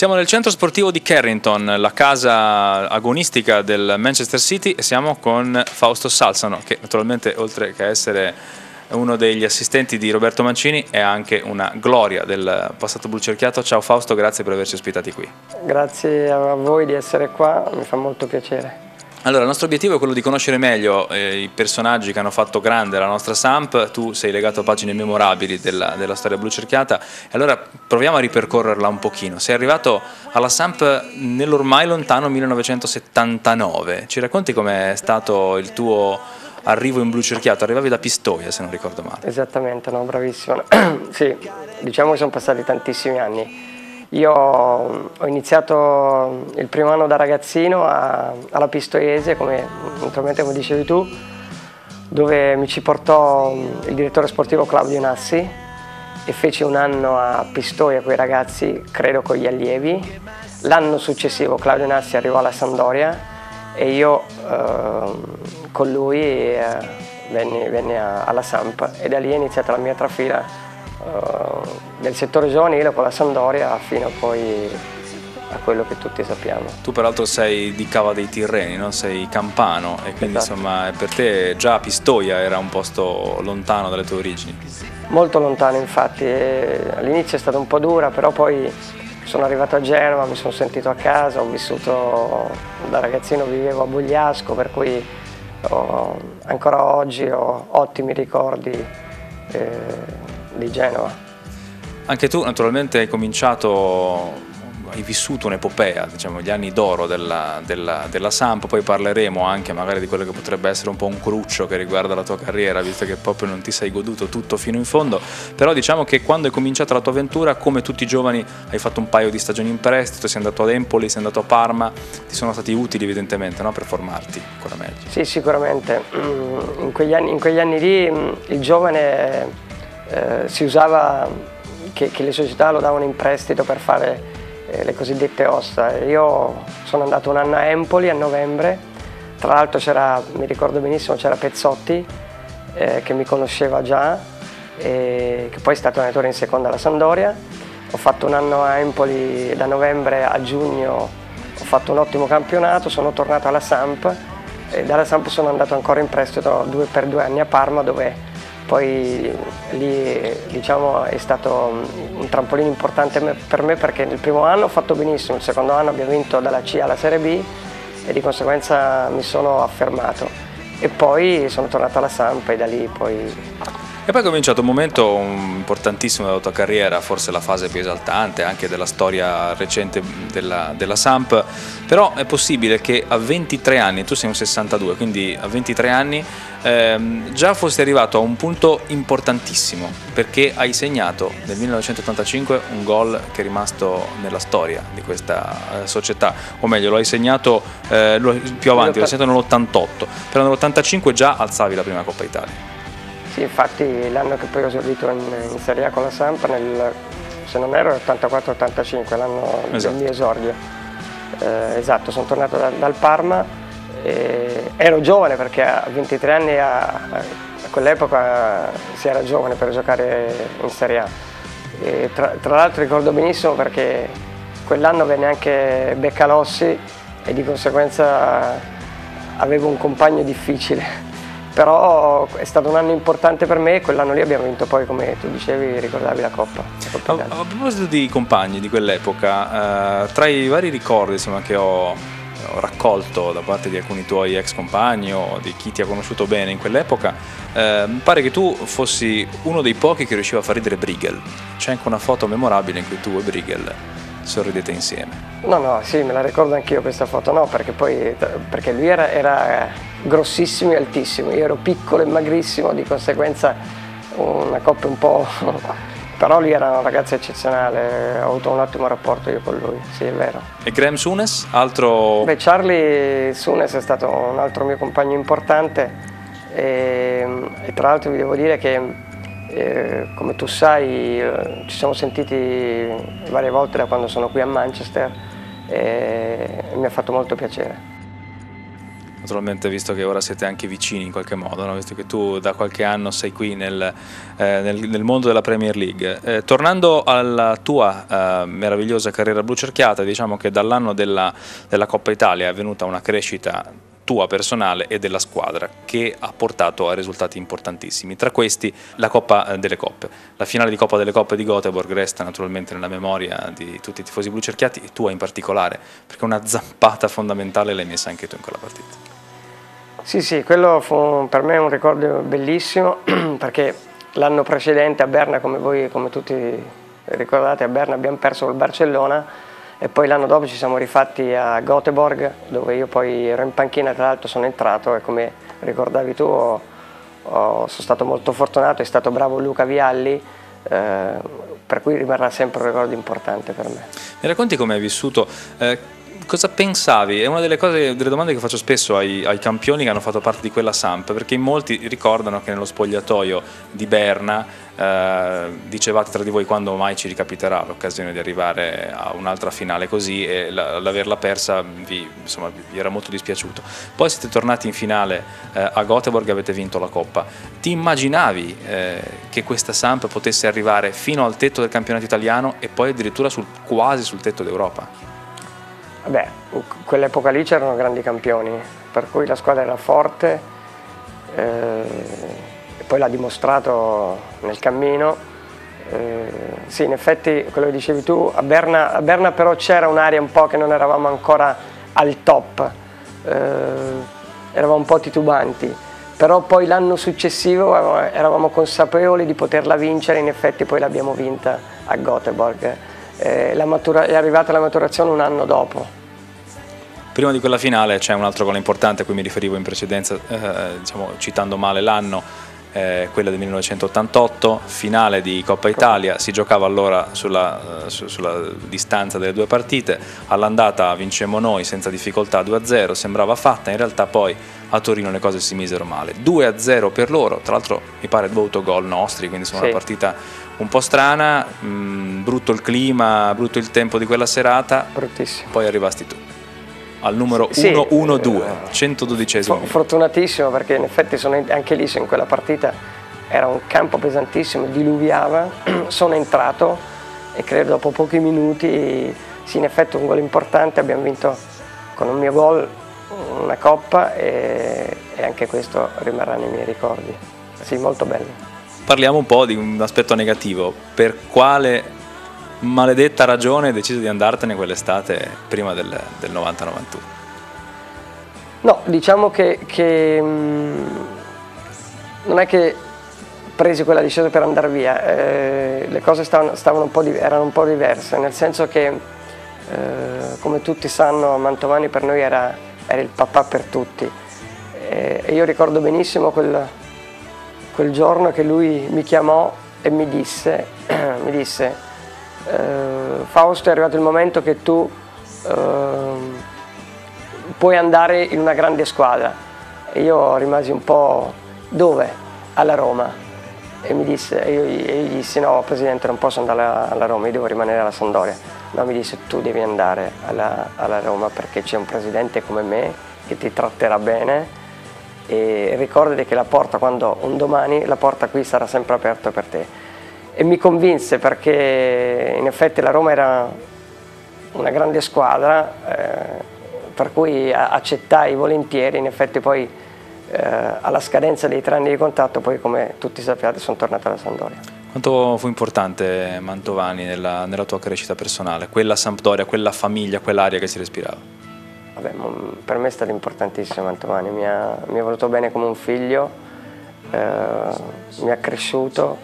Siamo nel centro sportivo di Carrington, la casa agonistica del Manchester City e siamo con Fausto Salsano che naturalmente oltre che essere uno degli assistenti di Roberto Mancini è anche una gloria del passato blu cerchiato. Ciao Fausto, grazie per averci ospitati qui. Grazie a voi di essere qua, mi fa molto piacere. Allora, il nostro obiettivo è quello di conoscere meglio eh, i personaggi che hanno fatto grande la nostra Samp, tu sei legato a pagine memorabili della, della, storia blu cerchiata allora proviamo a ripercorrerla un pochino. Sei arrivato alla Samp nell'ormai lontano 1979, ci racconti com'è stato il tuo arrivo in blu cerchiato? Arrivavi da Pistoia se non ricordo male. Esattamente, no, bravissimo. sì, diciamo che sono passati tantissimi anni io ho iniziato il primo anno da ragazzino a, alla Pistoiese, come, come dicevi tu, dove mi ci portò il direttore sportivo Claudio Nassi e feci un anno a Pistoia con i ragazzi, credo con gli allievi. L'anno successivo Claudio Nassi arrivò alla Sandoria e io eh, con lui eh, venni, venni a, alla Samp e da lì è iniziata la mia trafila uh, del settore giovanile con la Sandoria fino poi a quello che tutti sappiamo. Tu peraltro sei di Cava dei Tirreni, no? sei campano e quindi esatto. insomma per te già Pistoia era un posto lontano dalle tue origini. Molto lontano infatti, all'inizio è stata un po' dura però poi sono arrivato a Genova, mi sono sentito a casa, ho vissuto da ragazzino vivevo a Bugliasco per cui ho, ancora oggi ho ottimi ricordi eh, di Genova. Anche tu naturalmente hai cominciato, hai vissuto un'epopea, diciamo, gli anni d'oro della, della, della, Samp, poi parleremo anche magari di quello che potrebbe essere un po' un cruccio che riguarda la tua carriera, visto che proprio non ti sei goduto tutto fino in fondo, però diciamo che quando è cominciata la tua avventura, come tutti i giovani, hai fatto un paio di stagioni in prestito, sei andato ad Empoli, sei andato a Parma, ti sono stati utili evidentemente no? per formarti ancora meglio. Sì, sicuramente, mm, in quegli anni, in quegli anni lì mm, il giovane eh, si usava che, che, le società lo davano in prestito per fare eh, le cosiddette ossa. Io sono andato un anno a Empoli a novembre, tra l'altro c'era, mi ricordo benissimo, c'era Pezzotti eh, che mi conosceva già, che poi è stato allenatore in seconda alla Sandoria. Ho fatto un anno a Empoli da novembre a giugno, ho fatto un ottimo campionato, sono tornato alla Samp e dalla Samp sono andato ancora in prestito due, per due anni a Parma dove poi lì diciamo, è stato un trampolino importante per me perché nel primo anno ho fatto benissimo, il secondo anno abbiamo vinto dalla C alla Serie B e di conseguenza mi sono affermato. E poi sono tornato alla Samp e da lì poi e poi è cominciato un momento importantissimo della tua carriera, forse la fase più esaltante anche della storia recente della, della, Samp, però è possibile che a 23 anni, tu sei un 62, quindi a 23 anni ehm, già fossi arrivato a un punto importantissimo, perché hai segnato nel 1985 un gol che è rimasto nella storia di questa eh, società, o meglio lo hai segnato eh, più avanti, l'hai segnato nell'88, però nell'85 già alzavi la prima Coppa Italia. Sì, infatti l'anno che poi ho esordito in, in Serie A con la Sampa, nel, se non ero 84-85, l'anno esatto. del mio esordio. Eh, esatto, sono tornato da, dal Parma, ero giovane perché a 23 anni a, a quell'epoca si era giovane per giocare in Serie A. E tra, tra l'altro ricordo benissimo perché quell'anno venne anche Beccalossi e di conseguenza avevo un compagno difficile però è stato un anno importante per me e quell'anno lì abbiamo vinto poi come tu dicevi ricordavi la Coppa, la Coppa a, a, proposito di compagni di quell'epoca eh, tra i vari ricordi insomma, che ho, ho, raccolto da parte di alcuni tuoi ex compagni o di chi ti ha conosciuto bene in quell'epoca eh, pare che tu fossi uno dei pochi che riusciva a far ridere Brigel c'è anche una foto memorabile in cui tu e Brigel sorridete insieme. No no sì me la ricordo anch'io questa foto no perché poi perché lui era, era grossissimo e altissimo, io ero piccolo e magrissimo, di conseguenza una coppia un po'... però lui era un ragazzo eccezionale, ho avuto un ottimo rapporto io con lui, sì è vero. E Graham Sunes, altro... Beh, Charlie Sunes è stato un altro mio compagno importante e, e tra l'altro vi devo dire che eh, come tu sai eh, ci siamo sentiti varie volte da quando sono qui a Manchester e mi ha fatto molto piacere. Naturalmente visto che ora siete anche vicini in qualche modo, no? visto che tu da qualche anno sei qui nel, eh, nel, nel mondo della Premier League. Eh, tornando alla tua eh, meravigliosa carriera blu cerchiata, diciamo che dall'anno della, della Coppa Italia è avvenuta una crescita tua personale e della squadra che ha portato a risultati importantissimi. Tra questi la Coppa eh, delle Coppe. La finale di Coppa delle Coppe di Göteborg resta naturalmente nella memoria di tutti i tifosi blu cerchiati e tua in particolare, perché una zampata fondamentale l'hai messa anche tu in quella partita. Sì, sì, quello fu per me un ricordo bellissimo perché l'anno precedente a Berna, come voi, come tutti ricordate, a Berna abbiamo perso col Barcellona e poi l'anno dopo ci siamo rifatti a Göteborg dove io poi ero in panchina tra l'altro sono entrato e come ricordavi tu ho, ho, sono stato molto fortunato, è stato bravo Luca Vialli eh, per cui rimarrà sempre un ricordo importante per me. Mi racconti come hai vissuto? Eh, cosa pensavi? È una delle, cose, delle domande che faccio spesso ai, ai, campioni che hanno fatto parte di quella Samp, perché in molti ricordano che nello spogliatoio di Berna eh, dicevate tra di voi quando mai ci ricapiterà l'occasione di arrivare a un'altra finale così e l'averla persa vi, insomma, vi, era molto dispiaciuto. Poi siete tornati in finale eh, a Göteborg e avete vinto la Coppa. Ti immaginavi eh, che questa Samp potesse arrivare fino al tetto del campionato italiano e poi addirittura sul, quasi sul tetto d'Europa? In quell'epoca lì c'erano grandi campioni, per cui la squadra era forte eh, e poi l'ha dimostrato nel cammino. Eh, sì, in effetti quello che dicevi tu, a Berna, a Berna però c'era un'area un po' che non eravamo ancora al top, eh, eravamo un po' titubanti, però poi l'anno successivo eravamo consapevoli di poterla vincere, in effetti poi l'abbiamo vinta a Göteborg eh, è arrivata la maturazione un anno dopo. Prima di quella finale c'è un altro gol importante a cui mi riferivo in precedenza, eh, diciamo, citando male l'anno, eh, quella del 1988, finale di Coppa Italia, si giocava allora sulla, eh, su, sulla distanza delle due partite, all'andata vincemmo noi senza difficoltà 2-0, sembrava fatta, in realtà poi a Torino le cose si misero male, 2-0 per loro, tra l'altro mi pare due autogol nostri, quindi insomma sì. una partita un po' strana, mh, mm, brutto il clima, brutto il tempo di quella serata, Bruttissimo. poi arrivasti tu al numero sì, 112, 112 Fortunatissimo perché in effetti sono anche lì in quella partita era un campo pesantissimo, diluviava, sono entrato e credo dopo pochi minuti, sì in effetti un gol importante, abbiamo vinto con un mio gol una coppa e, e anche questo rimarrà nei miei ricordi. Sì, molto bello parliamo un po' di un aspetto negativo. Per quale maledetta ragione hai deciso di andartene quell'estate prima del, del 90-91? No, diciamo che, che mm, non è che presi quella decisione per andare via, eh, le cose stavano, stavano un erano un po' diverse, nel senso che eh, come tutti sanno Mantovani per noi era, era il papà per tutti e io ricordo benissimo quel, quel giorno che lui mi chiamò e mi disse, mi disse eh, Fausto è arrivato il momento che tu eh, puoi andare in una grande squadra. E io rimasi un po' dove? Alla Roma. E mi disse, io, io gli dissi no presidente non posso andare alla, alla, Roma, io devo rimanere alla Sandoria no mi disse tu devi andare alla, alla Roma perché c'è un presidente come me che ti tratterà bene e ricordati che la porta quando un domani la porta qui sarà sempre aperta per te. E mi convinse perché in effetti la Roma era una grande squadra eh, per cui accettai volentieri. In effetti poi eh, alla scadenza dei tre anni di contatto poi come tutti sappiate sono tornato alla Sampdoria. Quanto fu importante Mantovani nella, nella tua crescita personale, quella Sampdoria, quella famiglia, quell'aria che si respirava? Vabbè, per me è stato importantissimo Mantovani, mi ha, mi ha voluto bene come un figlio, eh, mi ha cresciuto,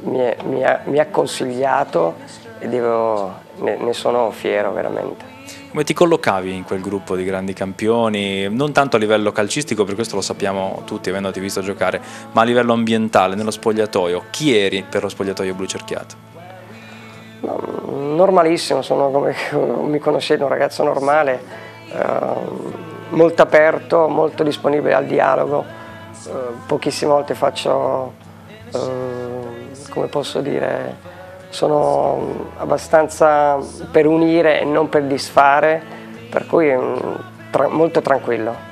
mi, è, mi, ha, mi ha, consigliato e devo, ne, ne sono fiero veramente. Come ti collocavi in quel gruppo di grandi campioni, non tanto a livello calcistico, per questo lo sappiamo tutti avendoti visto giocare, ma a livello ambientale, nello spogliatoio? Chi eri per lo spogliatoio blu cerchiato? normalissimo, sono come mi conoscete, un ragazzo normale, molto aperto, molto disponibile al dialogo, eh, pochissime volte faccio, eh, come posso dire, sono abbastanza per unire e non per disfare, per cui tra molto tranquillo.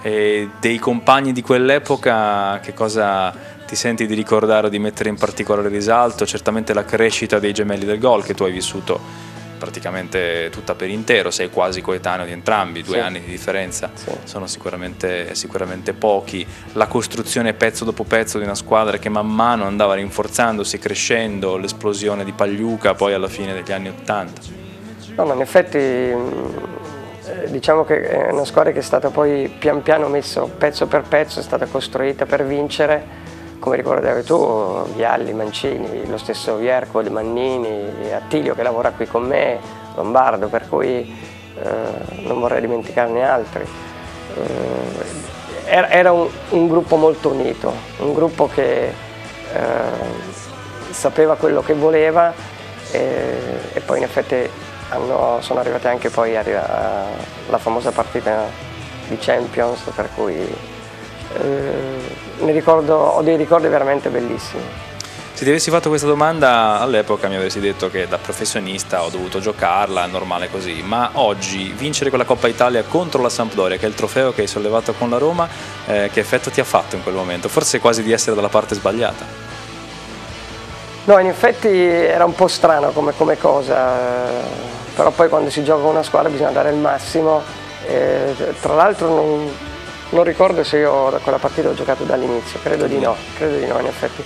E dei compagni di quell'epoca che cosa ti senti di ricordare o di mettere in particolare risalto? Certamente la crescita dei gemelli del gol che tu hai vissuto praticamente tutta per intero, sei quasi coetaneo di entrambi, due sì. anni di differenza sì. sono sicuramente, sicuramente, pochi, la costruzione pezzo dopo pezzo di una squadra che man mano andava rinforzandosi, crescendo, l'esplosione di Pagliuca poi alla fine degli anni Ottanta. No, ma in effetti eh, diciamo che è una squadra che è stata poi pian piano messa pezzo per pezzo, è stata costruita per vincere come ricordavi tu, Vialli, Mancini, lo stesso Vierco, De Mannini, Attilio che lavora qui con me, Lombardo, per cui eh, non vorrei dimenticarne altri. Eh, era un, un, gruppo molto unito, un gruppo che eh, sapeva quello che voleva e, e poi in effetti hanno, sono arrivate anche poi alla famosa partita di Champions per cui eh, ricordo, ho dei ricordi veramente bellissimi. Se ti avessi fatto questa domanda all'epoca mi avresti detto che da professionista ho dovuto giocarla, è normale così, ma oggi vincere quella Coppa Italia contro la Sampdoria, che è il trofeo che hai sollevato con la Roma, eh, che effetto ti ha fatto in quel momento? Forse quasi di essere dalla parte sbagliata. No, in effetti era un po' strano come, come cosa, però poi quando si gioca con una squadra bisogna dare il massimo. Eh, tra l'altro non, non ricordo se io da quella partita ho giocato dall'inizio, credo di no, credo di no in effetti.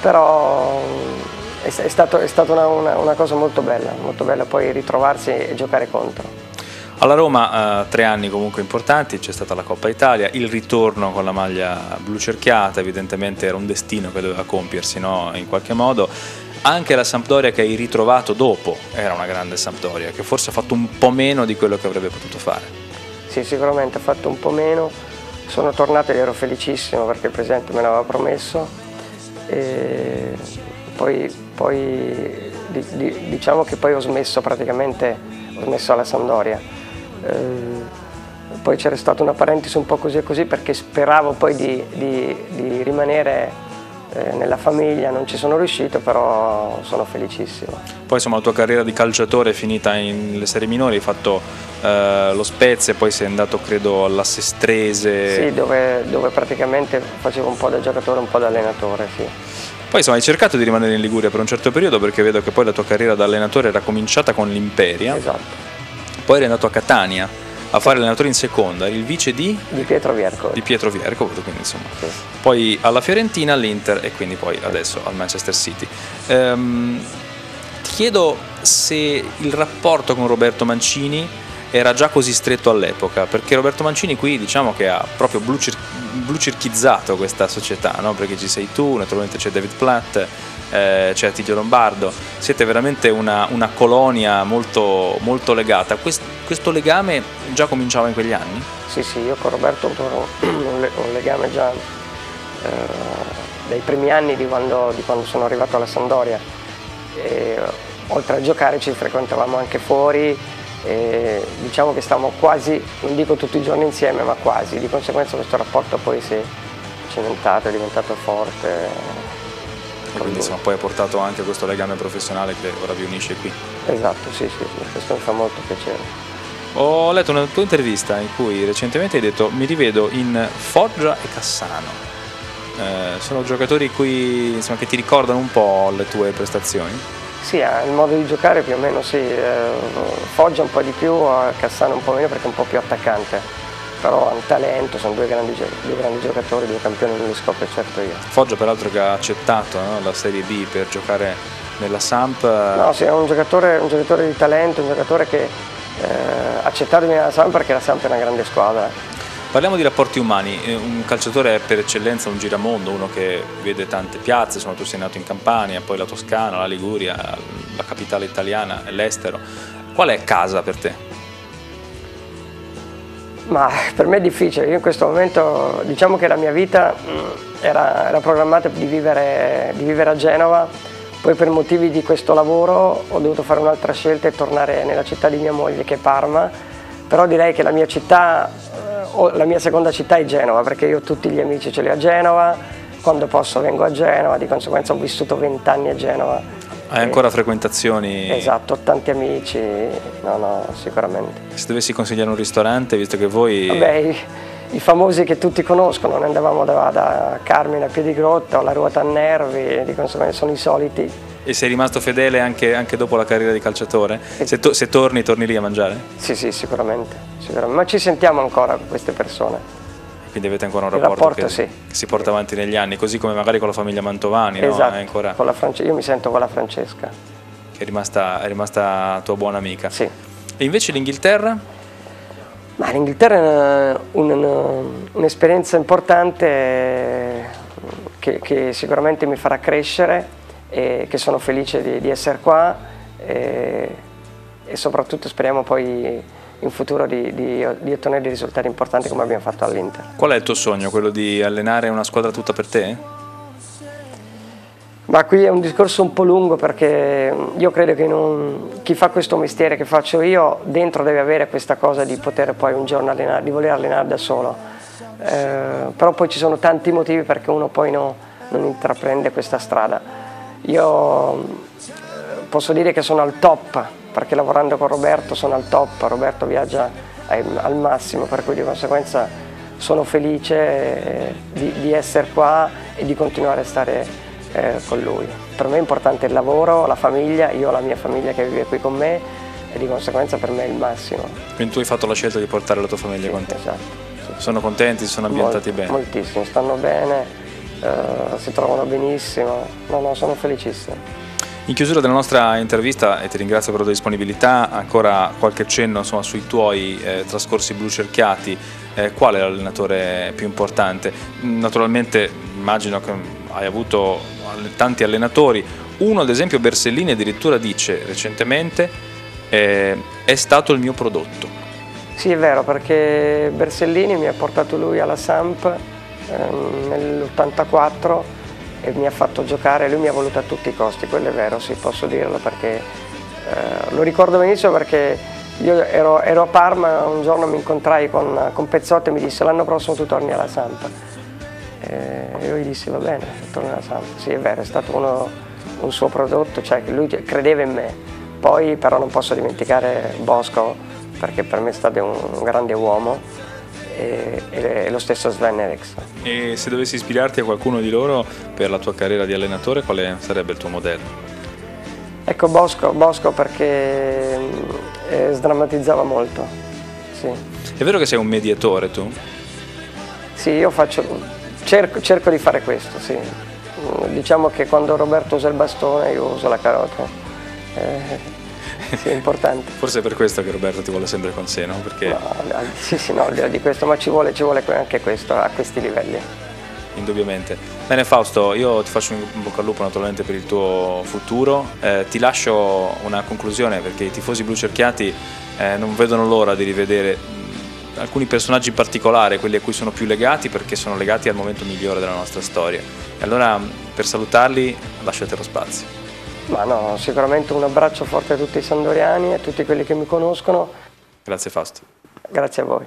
Però è, è, stato, è stata una, una, una, cosa molto bella, molto bella poi ritrovarsi e giocare contro. Alla Roma eh, tre anni comunque importanti, c'è stata la Coppa Italia, il ritorno con la maglia blu cerchiata, evidentemente era un destino che doveva compiersi no? in qualche modo. Anche la Sampdoria che hai ritrovato dopo era una grande Sampdoria, che forse ha fatto un po' meno di quello che avrebbe potuto fare. Sì, sicuramente ha fatto un po' meno, sono tornato ed ero felicissimo perché il Presidente me l'aveva promesso. E poi, poi diciamo che poi ho smesso praticamente, ho smesso alla Sandoria. Eh, poi c'era stata una parentesi un po' così e così perché speravo poi di, di, di rimanere nella famiglia, non ci sono riuscito, però sono felicissimo. Poi insomma la tua carriera di calciatore è finita nelle serie minori, hai fatto eh, lo Spezia, poi sei andato credo alla Sestrese. Sì, dove, dove, praticamente facevo un po' da giocatore, un po' da allenatore, sì. Poi insomma hai cercato di rimanere in Liguria per un certo periodo perché vedo che poi la tua carriera da allenatore era cominciata con l'Imperia. Esatto. Poi eri andato a Catania a fare allenatore in seconda, il vice di? Di Pietro Vierco. Di Pietro Vierco, quindi insomma. Sì. Poi alla Fiorentina, all'Inter e quindi poi adesso al Manchester City. Ehm, ti chiedo se il rapporto con Roberto Mancini era già così stretto all'epoca, perché Roberto Mancini qui diciamo che ha proprio blu, cir- blu circhizzato questa società, no? perché ci sei tu, naturalmente c'è David Platt, eh, c'è Attilio Lombardo, siete veramente una, una colonia molto, molto legata. Quest- questo legame già cominciava in quegli anni? Sì, sì, io con Roberto ho avuto un, legame già eh, dai primi anni di quando, di quando, sono arrivato alla Sandoria. Oltre a giocare ci frequentavamo anche fuori, e diciamo che stavamo quasi, non dico tutti i giorni insieme, ma quasi, di conseguenza questo rapporto poi si è cementato, è diventato forte. Quindi insomma, poi ha portato anche questo legame professionale che ora vi unisce qui. Esatto, sì, sì, sì questo mi fa molto piacere. Ho letto una tua intervista in cui recentemente hai detto mi rivedo in Foggia e Cassano. Eh, sono giocatori qui, insomma, che ti ricordano un po' le tue prestazioni? Sì, il modo di giocare più o meno sì, eh, Foggia un po' di più, Cassano un po' meno perché è un po' più attaccante, però ha un talento, sono due grandi, due grandi giocatori, due campioni, non li scopro certo io. Foggia peraltro che ha accettato no, la Serie B per giocare nella Samp. No, sì, è un giocatore, un giocatore di talento, un giocatore che eh, ha accettato di venire alla Samp perché la Samp è una grande squadra. Parliamo di rapporti umani, eh, un calciatore è per eccellenza un giramondo, uno che vede tante piazze, sono tu sei nato in Campania, poi la Toscana, la Liguria, la capitale italiana l'estero. Qual è casa per te? Ma per me è difficile, io in questo momento diciamo che la mia vita mm, era, era programmata di vivere, di vivere a Genova, poi per motivi di questo lavoro ho dovuto fare un'altra scelta e tornare nella città di mia moglie che è Parma, però direi che la mia città la mia seconda città è Genova perché io tutti gli amici ce li ho a Genova, quando posso vengo a Genova, di conseguenza ho vissuto vent'anni a Genova. Hai ancora frequentazioni? Esatto, ho tanti amici, no no, sicuramente. Se dovessi consigliare un ristorante, visto che voi... Vabbè, i famosi che tutti conoscono, noi andavamo da, da Carmine a Piedigrotta, alla Ruota a Nervi, di conseguenza sono i soliti. E sei rimasto fedele anche, anche dopo la carriera di calciatore? Se, to se, torni, torni lì a mangiare? Sì, sì, sicuramente, sicuramente. ma ci sentiamo ancora con queste persone. Quindi avete ancora un rapporto, rapporto che, sì. che, si porta avanti negli anni, così come magari con la famiglia Mantovani, esatto, no? ancora... io mi sento con la Francesca. Che è rimasta, è rimasta tua buona amica. Sì. E invece l'Inghilterra? Ma l'Inghilterra è un'esperienza un importante che, che, sicuramente mi farà crescere e che sono felice di, di essere qua e, e soprattutto speriamo poi in futuro di, di, di, ottenere dei risultati importanti come abbiamo fatto all'Inter. Qual è il tuo sogno? Quello di allenare una squadra tutta per te? Ma qui è un discorso un po' lungo perché io credo che non, chi fa questo mestiere che faccio io dentro deve avere questa cosa di poter poi un giorno allenare, di voler allenare da solo. Eh, però poi ci sono tanti motivi perché uno poi no, non intraprende questa strada. Io eh, posso dire che sono al top perché lavorando con Roberto sono al top, Roberto viaggia al massimo, per cui di conseguenza sono felice eh, di, di essere qua e di continuare a stare eh, con lui. Per me è importante il lavoro, la famiglia, io ho la mia famiglia che vive qui con me e di conseguenza per me è il massimo. Quindi tu hai fatto la scelta di portare la tua famiglia sì, con te? Esatto. Sì. Sono contenti, sono ambientati Mol, bene? Moltissimo, stanno bene, eh, si trovano benissimo, no, no, sono felicissimo. In chiusura della nostra intervista, e ti ringrazio per la tua disponibilità, ancora qualche accenno insomma, sui tuoi eh, trascorsi blu cerchiati, eh, qual è l'allenatore più importante? Naturalmente immagino che hai avuto tanti allenatori, uno ad esempio Bersellini addirittura dice recentemente eh, è stato il mio prodotto. Sì è vero perché Bersellini mi ha portato lui alla Samp ehm, nell'84 e mi ha fatto giocare, lui mi ha voluto a tutti i costi, quello è vero, sì, posso dirlo perché eh, lo ricordo benissimo perché io ero, ero, a Parma, un giorno mi incontrai con, con Pezzotti e mi disse l'anno prossimo tu torni alla Sampa. E io gli dissi va bene, torno alla Sampa. Sì, è vero, è stato uno, un suo prodotto, cioè lui credeva in me. Poi però non posso dimenticare Bosco perché per me è stato un grande uomo e, e, lo stesso Sven Eriksson. E se dovessi ispirarti a qualcuno di loro per la tua carriera di allenatore, quale sarebbe il tuo modello? Ecco Bosco, Bosco perché eh, sdrammatizzava molto. Sì. È vero che sei un mediatore tu? Sì, io faccio, cerco, cerco di fare questo, sì. Diciamo che quando Roberto usa il bastone io uso la carota. Eh, sì, è importante. Forse è per questo che Roberto ti vuole sempre con sé, no? Perché... no sì, sì, no, al di là di questo, ma ci vuole, ci vuole anche questo a questi livelli. Indubbiamente. Bene Fausto, io ti faccio un bocca al lupo naturalmente per il tuo futuro, eh, ti lascio una conclusione perché i tifosi blu cerchiati eh, non vedono l'ora di rivedere mh, alcuni personaggi in particolare, quelli a cui sono più legati perché sono legati al momento migliore della nostra storia. E allora per salutarli lasciate lo spazio. Ma no, sicuramente un abbraccio forte a tutti i sandoriani e a tutti quelli che mi conoscono. Grazie Fausto. Grazie a voi.